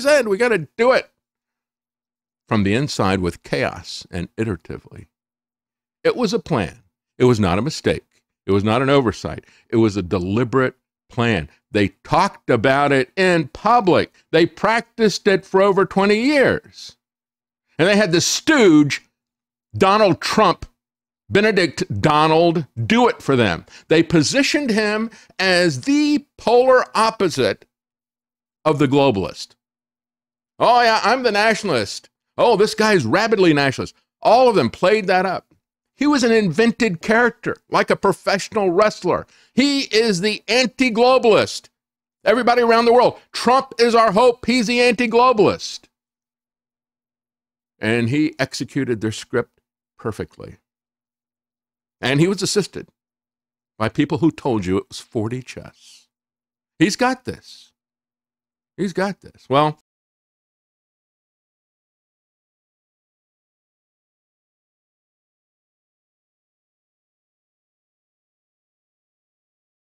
said. We got to do it. From the inside with chaos and iteratively. It was a plan. It was not a mistake. It was not an oversight. It was a deliberate plan. They talked about it in public. They practiced it for over 20 years. And they had the stooge, Donald Trump, Benedict Donald, do it for them. They positioned him as the polar opposite of the globalist. Oh, yeah, I'm the nationalist. Oh, this guy's rabidly nationalist. All of them played that up. He was an invented character, like a professional wrestler. He is the anti globalist. Everybody around the world, Trump is our hope. He's the anti globalist. And he executed their script perfectly. And he was assisted by people who told you it was 4D chess. He's got this. He's got this. Well,